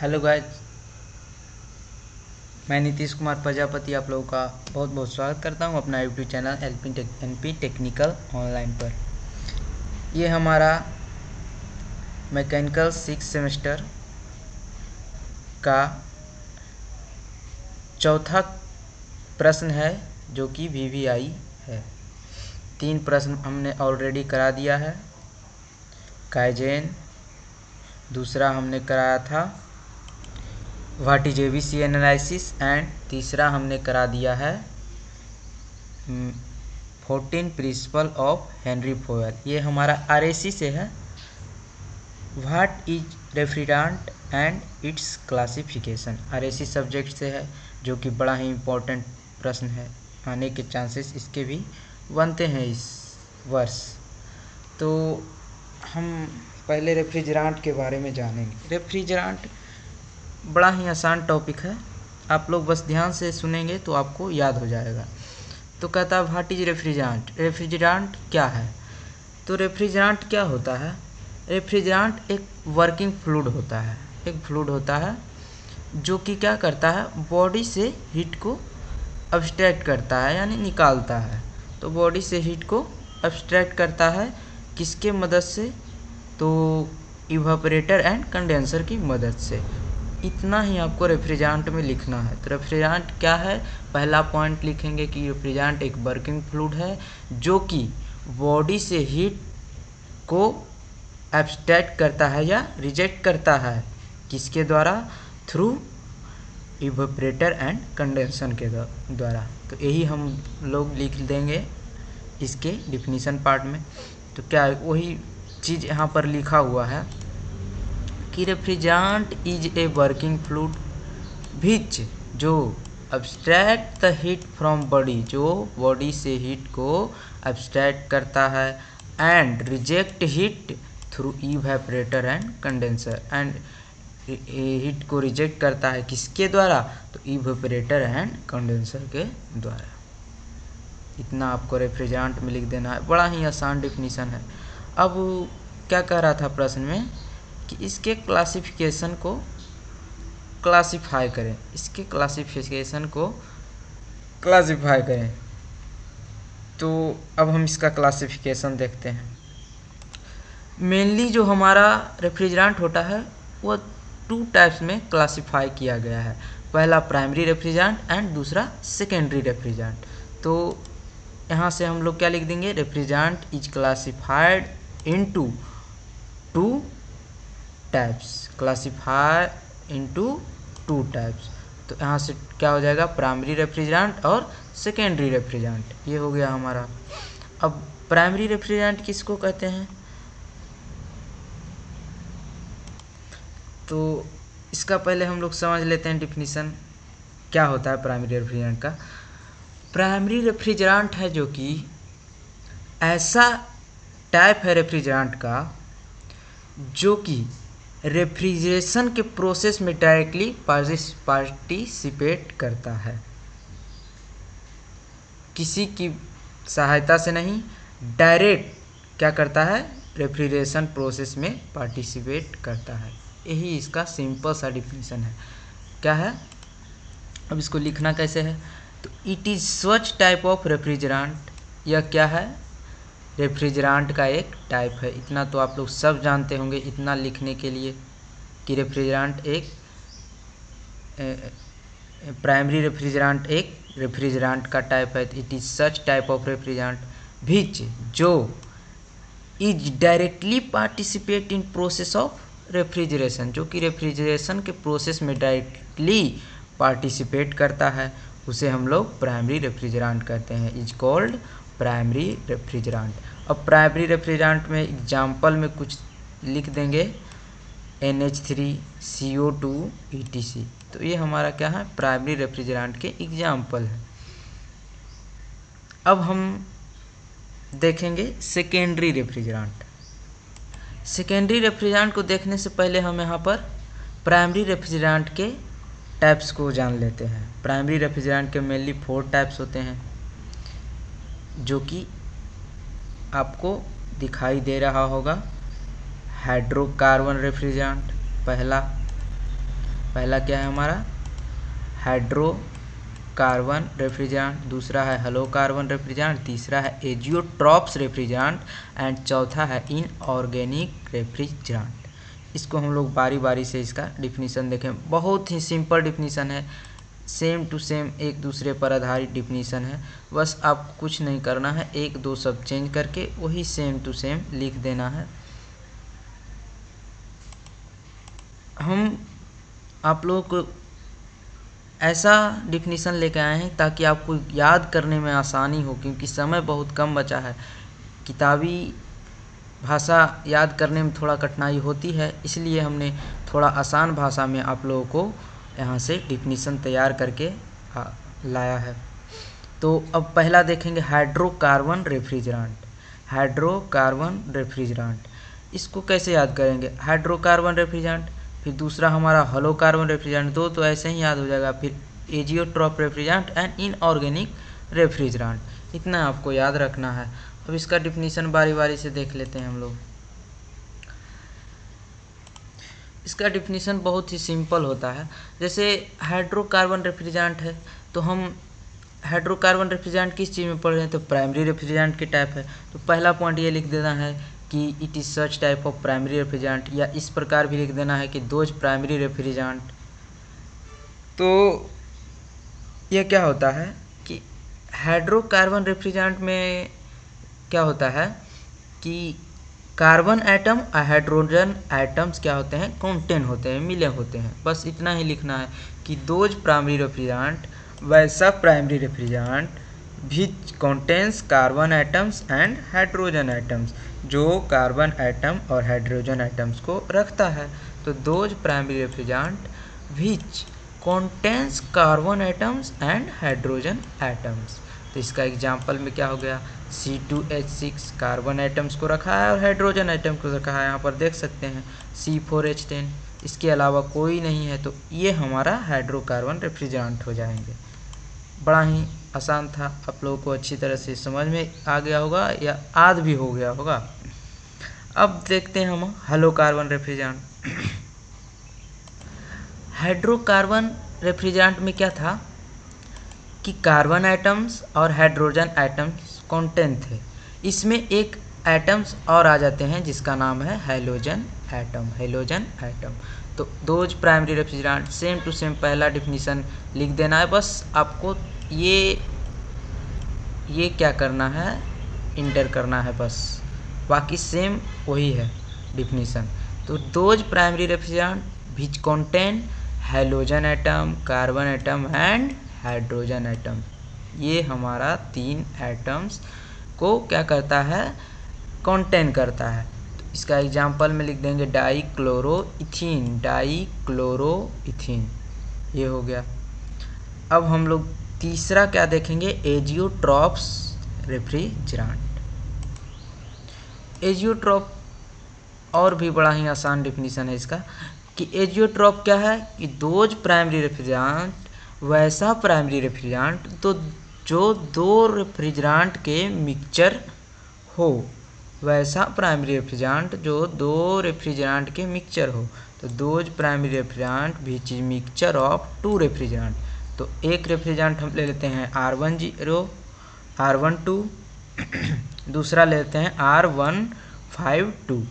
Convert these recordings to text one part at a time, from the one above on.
Hello guys मैं नीतीश कुमार, प्रजापति आप लोगों का बहुत बहुत स्वागत करता हूँ अपना YouTube channel L P tech N P technical online पर। ये हमारा मैकेनिकल सिक्स सेमेस्टर का चौथा प्रश्न है, जो कि वी वी आई है। तीन प्रश्न हमने ऑलरेडी करा दिया है। काइजेन, दूसरा हमने कराया था what is A C analysis and तीसरा हमने करा दिया है fourteen principle of Henri Fayol ये हमारा आर से है। What is refrigerant and its classification R subject से है, जो कि बड़ा ही इम्पोर्टेंट प्रश्न है। आने के चांसेस इसके भी बनते हैं इस वर्ष। तो हम पहले रेफ्रिजरेंट के बारे में जानेंगे। रेफ्रिजरेंट बड़ा ही आसान टॉपिक है। आप लोग बस ध्यान से सुनेंगे तो आपको याद हो जाएगा। तो कहता है व्हाट इज़ रेफ्रिजरेंट रेफ्रिजरेंट क्या है? तो रेफ्रिजरेंट क्या होता है? रेफ्रिजरेंट एक वर्किंग फ्लूड होता है। एक फ्लूड होता है जो कि क्या करता है? बॉडी से हीट को अब्स्ट्रैक्ट करता है, यानी निकालता है। तो बॉडी से हीट को अब्स्ट्रैक्ट करता है किसके मदद से? तो इवापोरेटर एंड कंडेंसर की मदद से। इतना ही आपको रेफ्रिजरेंट में लिखना है। तो रेफ्रिजरेंट क्या है? पहला पॉइंट लिखेंगे कि रेफ्रिजरेंट एक वर्किंग फ्लूड है, जो कि बॉडी से हीट को एब्स्ट्रैक्ट करता है या रिजेक्ट करता है। किसके द्वारा? थ्रू इवेपरेटर एंड कंडेंसन के द्वारा। तो यही हम लोग लिख देंगे इसके डिफिनीसन पार्ट में। तो क्या वही चीज़ यहाँ पर लिखा हुआ है। कि refrigerant is a working fluid which जो abstract the heat from body जो बॉडी से हीट को अब्स्ट्रैक्ट करता है and reject heat through evaporator and condenser and heat को रिजेक्ट करता है किसके द्वारा? तो इवेपरेटर एंड कंडेंसर के द्वारा। इतना आपको रेफ्रिजरेंट में लिख देना है। बड़ा ही आसान डिफिनीसन है। अब क्या कह रहा था प्रश्न में? कि इसके क्लासिफिकेशन को क्लासिफाई करें। इसके क्लासिफिकेशन को क्लासिफाई करें। तो अब हम इसका क्लासिफिकेशन देखते हैं। मेनली जो हमारा रेफ्रिजरेंट होता है, वो टू टाइप्स में क्लासिफाई किया गया है। पहला प्राइमरी रेफ्रिजरेंट एंड दूसरा सेकेंडरी रेफ्रिजरेंट तो यहाँ से हम लोग क्या लिख देंगे? Refrigerant is classified into two types classify into two types तो यहाँ से क्या हो जाएगा? प्राइमरी रेफ्रिजरेंट और सेकेंडरी रेफ्रिजरेंट ये हो गया हमारा। अब प्राइमरी रेफ्रिजरेंट किसको कहते हैं? तो इसका पहले हम लोग समझ लेते हैं डिफिनीसन क्या होता है प्राइमरी रेफ्रिजरेंट का? प्राइमरी रेफ्रिजरेंट है जो कि ऐसा टाइप है रेफ्रिजरेंट का, जो कि रेफ्रिजरेशन के प्रोसेस में डायरेक्टली पार्टिसिपेट करता है। किसी की सहायता से नहीं, डायरेक्ट क्या करता है? रेफ्रिजरेशन प्रोसेस में पार्टिसिपेट करता है। यही इसका सिंपल सा डिफिनेशन है। क्या है? अब इसको लिखना कैसे है? तो it is such type of refrigerant यह क्या है? रेफ्रिजरेंट का एक टाइप है। इतना तो आप लोग सब जानते होंगे, इतना लिखने के लिए कि रेफ्रिजरेंट एक प्राइमरी रेफ्रिजरेंट एक रेफ्रिजरेंट का टाइप है। It is such type of refrigerant which जो is directly participate in process of refrigeration जो कि रेफ्रिजरेशन के प्रोसेस में डायरेक्टली पार्टिसिपेट करता है, उसे हम लोग प्राइमरी रेफ्रिजरेंट कहते हैं। इज़ कॉल्ड प्राइमरी रेफ्रिजरेंट अब प्राइमरी रेफ्रिजरेंट में एग्ज़ाम्पल में कुछ लिख देंगे N H three C O two E T C तो ये हमारा क्या है? प्राइमरी रेफ्रिजरेंट के एग्ज़ाम्पल है। अब हम देखेंगे सेकेंडरी रेफ्रिजरेंट सेकेंडरी रेफ्रिजरेंट को देखने से पहले हम यहाँ पर प्राइमरी रेफ्रिजरेंट के टाइप्स को जान लेते हैं। प्राइमरी रेफ्रिजरेंट के मेनली फोर टाइप्स होते हैं, जो कि आपको दिखाई दे रहा होगा। हाइड्रोकार्बन रेफ्रिजरेंट, पहला। पहला क्या है हमारा? हाइड्रो कार्बन रेफ्रिजरेंट, दूसरा है हलो कार्बन रेफ्रिजरेंट, तीसरा है एजियोट्रॉप्स रेफ्रिजरेंट एंड चौथा है इनऑर्गेनिक रेफ्रिजरेंट। इसको हम लोग बारी बारी से इसका डिफिनीसन देखें। बहुत ही सिंपल डिफिनीसन है। सेम टू सेम एक दूसरे पर आधारित डिफिनीसन है। बस आप कुछ नहीं करना है, एक दो सब चेंज करके वही सेम टू सेम लिख देना है। हम आप लोगों को ऐसा डिफिनीसन लेकर आए हैं ताकि आपको याद करने में आसानी हो, क्योंकि समय बहुत कम बचा है। किताबी भाषा याद करने में थोड़ा कठिनाई होती है, इसलिए हमने थोड़ा आसान भाषा में आप लोगों को यहाँ से डिफिनीसन तैयार करके लाया है। तो अब पहला देखेंगे हाइड्रोकार्बन रेफ्रिजरेंट। Hydrocarbon refrigerant. इसको कैसे याद करेंगे? हाइड्रोकार्बन रेफ्रिजरेंट, फिर दूसरा हमारा हलो कार्बन रेफ्रिजरेंट, दो तो ऐसे ही याद हो जाएगा। फिर azeotrope refrigerant and inorganic refrigerant. इतना आपको याद रखना है। अब इसका डिफिनीसन बारी बारी से देख लेते हैं हम लोग। इसका डिफिनीसन बहुत ही सिंपल होता है। जैसे हाइड्रोकार्बन रेफ्रिजरेंट है तो हम हाइड्रोकार्बन रेफ्रिजरेंट किस चीज़ में पढ़ रहे हैं? तो प्राइमरी रेफ्रिजरेंट के टाइप है। तो पहला पॉइंट ये लिख देना है कि it is such type of primary refrigerant या इस प्रकार भी लिख देना है कि दोज प्राइमरी रेफ्रिजरेंट तो यह क्या होता है कि हाइड्रोकार्बन रेफ्रिजरेंट में क्या होता है कि कार्बन एटम और हाइड्रोजन एटम्स क्या होते हैं? कॉन्टेन होते हैं, मिले होते हैं। बस इतना ही लिखना है कि दोज प्राइमरी रेफ्रिजरेंट, वैसा primary refrigerant which contains carbon atoms and hydrogen atoms, जो कार्बन एटम और हाइड्रोजन एटम्स को रखता है। तो those primary refrigerant which contains carbon atoms and hydrogen atoms. तो इसका एग्ज़ाम्पल में क्या हो गया? C two H six carbon atoms को रखा है और हाइड्रोजन आइटम को रखा है, यहाँ पर देख सकते हैं। सी फोर एच टेन इसके अलावा कोई नहीं है तो ये हमारा हाइड्रोकार्बन रेफ्रिजरेंट हो जाएँगे। बड़ा ही आसान था, आप लोगों को अच्छी तरह से समझ में आ गया होगा या आद भी हो गया होगा। अब देखते हैं हम हेलोकार्बन रेफ्रिजरेंट हाइड्रोकार्बन रेफ्रिजरेंट में क्या था? कि कार्बन आइटम्स और हाइड्रोजन आइटम्स कॉन्टेंट थे इसमें एक एटम्स और आ जाते हैं, जिसका नाम है हेलोजन एटम हेलोजन एटम तो those primary refrigerant same to same पहला डिफिनीसन लिख देना है। बस आपको ये ये क्या करना है? इंटर करना है बस। बाकी सेम वही है डिफिनीसन तो those primary refrigerant which contain halogen atom carbon atom and hydrogen atom ये हमारा तीन एटम्स को क्या करता है? कॉन्टेन करता है। तो इसका एग्जांपल में लिख देंगे डाई क्लोरो इथिन डाई क्लोरो इथिन ये हो गया। अब हम लोग तीसरा क्या देखेंगे? एजियोट्रॉप्स रेफ्रिजरेंट एजियोट्रॉप और भी बड़ा ही आसान डिफिनीसन है इसका कि एजियोट्रॉप क्या है? कि दोज प्राइमरी रेफ्रिजरेंट वैसा प्राइमरी रेफ्रिजरेंट तो जो दो रेफ्रिजरेंट के मिक्सचर हो, वैसा प्राइमरी रेफ्रिजरेंट जो दो रेफ्रिजरेंट के मिक्सचर हो। तो those primary refrigerant which is mixture of two refrigerant तो एक रेफ्रिजरेंट हम ले लेते हैं R one zero R one two दूसरा लेते हैं आर वन फाइव टू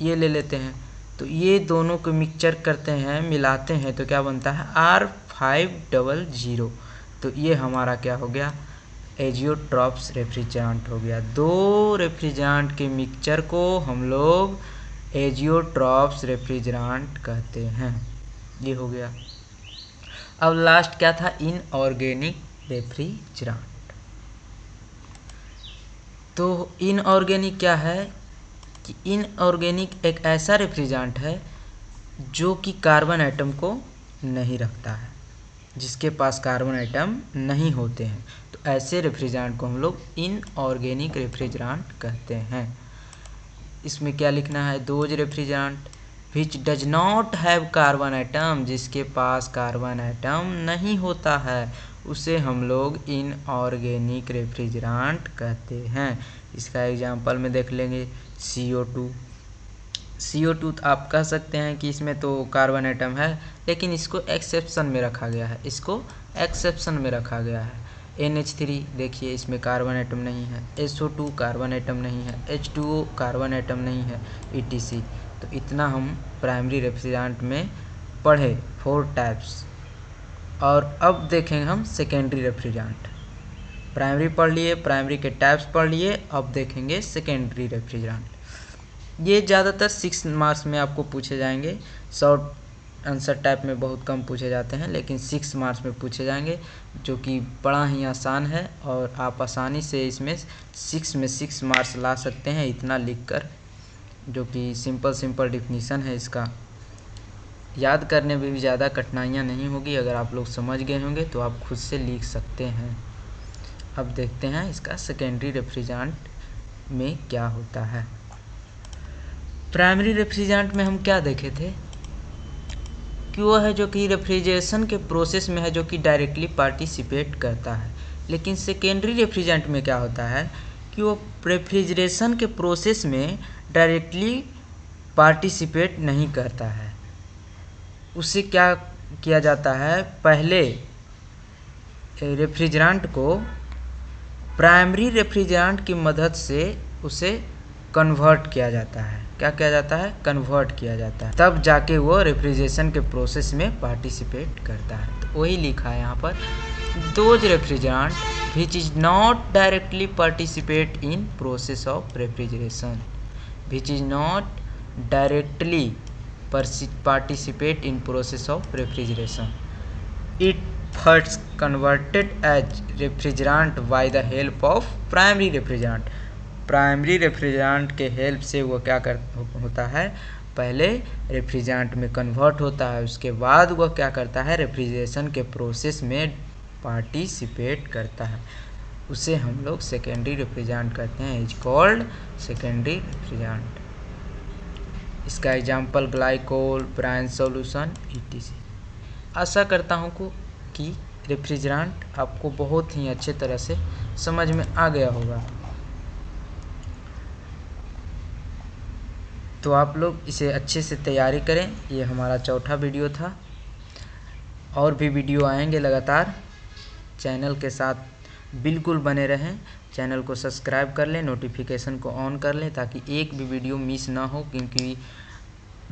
ये ले लेते हैं। तो ये दोनों को मिक्सचर करते हैं, मिलाते हैं तो क्या बनता है? आर फाइव डबल ज़ीरो तो ये हमारा क्या हो गया? एजियोट्रॉप्स रेफ्रिजरेंट हो गया। दो रेफ्रिजरेंट के मिक्सचर को हम लोग एजियोट्रॉप्स रेफ्रिजरेंट कहते हैं। ये हो गया। अब लास्ट क्या था? इनऑर्गेनिक रेफ्रिजरेंट तो इनऑर्गेनिक क्या है? कि इनऑर्गेनिक एक ऐसा रेफ्रिजरेंट है जो कि कार्बन आइटम को नहीं रखता है। जिसके पास कार्बन आइटम नहीं होते हैं। तो ऐसे रेफ्रिजरेंट को हम लोग इनऑर्गेनिक रेफ्रिजरेंट कहते हैं। इसमें क्या लिखना है? Those refrigerant which does not have carbon atom जिसके पास कार्बन आइटम नहीं होता है, उसे हम लोग इनऑर्गेनिक रेफ्रिजरेंट कहते हैं। इसका एग्जांपल में देख लेंगे। सी O to C O to आप कह सकते हैं कि इसमें तो कार्बन एटम है, लेकिन इसको एक्सेप्शन में रखा गया है। इसको एक्सेप्शन में रखा गया है। एन एच थ्री देखिए, इसमें कार्बन एटम नहीं है। S O two carbon atom नहीं है। H two O carbon atom नहीं है। ई टी सी तो इतना हम प्राइमरी रेफ्रिजरेंट में पढ़े फोर टाइप्स और अब देखेंगे हम सेकेंडरी रेफ्रिजरेंट प्राइमरी पढ़ लिए प्राइमरी के टाइप्स पढ़ लिए, अब देखेंगे सेकेंडरी रेफ्रिजरेंट ये ज़्यादातर सिक्स मार्क्स में आपको पूछे जाएँगे। शॉर्ट आंसर टाइप में बहुत कम पूछे जाते हैं, लेकिन सिक्स मार्क्स में पूछे जाएँगे, जो कि बड़ा ही आसान है और आप आसानी से इसमें सिक्स में सिक्स मार्क्स ला सकते हैं इतना लिख कर जो कि सिंपल सिंपल डिफिनीसन है इसका। याद करने में भी ज़्यादा कठिनाइयाँ नहीं होगी, अगर आप लोग समझ गए होंगे तो आप खुद से लिख सकते हैं। अब देखते हैं इसका सेकेंडरी रेफ्रिजरेंट में क्या होता है। प्राइमरी रेफ्रिजरेंट में हम क्या देखे थे? कि वो है जो कि रेफ्रिजरेशन के प्रोसेस में है जो कि डायरेक्टली पार्टिसिपेट करता है। लेकिन सेकेंडरी रेफ्रिजरेंट में क्या होता है? कि वो रेफ्रिजरेशन के प्रोसेस में डायरेक्टली पार्टिसिपेट नहीं करता है। उससे क्या किया जाता है? पहले रेफ्रिजरेंट को प्राइमरी रेफ्रिजरेंट की मदद से उसे कन्वर्ट किया जाता है। क्या किया जाता है कन्वर्ट किया जाता है तब जाके वो रेफ्रिजरेशन के प्रोसेस में पार्टिसिपेट करता है तो वही लिखा है यहाँ पर those refrigerant which is not directly participate in process of refrigeration which is not directly participate in process of refrigeration. It first converted as refrigerant by the help of primary refrigerant. Primary refrigerant के help से वो क्या कर, होता है? पहले refrigerant में convert होता है, उसके बाद वह क्या करता है? रेफ्रिजरेशन के प्रोसेस में पार्टिसिपेट करता है। उसे हम लोग सेकेंडरी रेफ्रिजरेंट कहते हैं इज़ कॉल्ड सेकेंडरी रेफ्रिजरेंट इसका example glycol brine solution ETC आशा करता हूँ को कि रेफ्रिजरेंट आपको बहुत ही अच्छे तरह से समझ में आ गया होगा। तो आप लोग इसे अच्छे से तैयारी करें। ये हमारा चौथा वीडियो था। और भी वीडियो आएँगे लगातार। चैनल के साथ बिल्कुल बने रहें। चैनल को सब्सक्राइब कर लें, नोटिफिकेशन को ऑन कर लें, ताकि एक भी वीडियो मिस ना हो, क्योंकि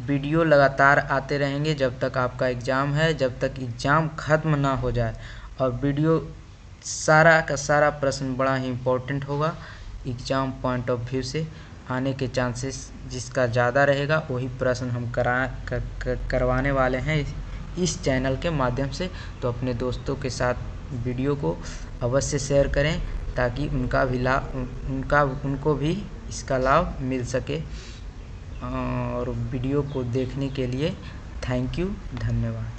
वीडियो लगातार आते रहेंगे जब तक आपका एग्ज़ाम है, जब तक एग्ज़ाम ख़त्म ना हो जाए। और वीडियो सारा का सारा प्रश्न बड़ा ही इम्पोर्टेंट होगा, एग्ज़ाम पॉइंट ऑफ़ व्यू से। आने के चांसेस जिसका ज़्यादा रहेगा वही प्रश्न हम करा कर, कर, करवाने वाले हैं इस चैनल के माध्यम से। तो अपने दोस्तों के साथ वीडियो को अवश्य शेयर करें ताकि उनका भी लाभ उनका उनको भी इसका लाभ मिल सके। और वीडियो को देखने के लिए थैंक यू धन्यवाद।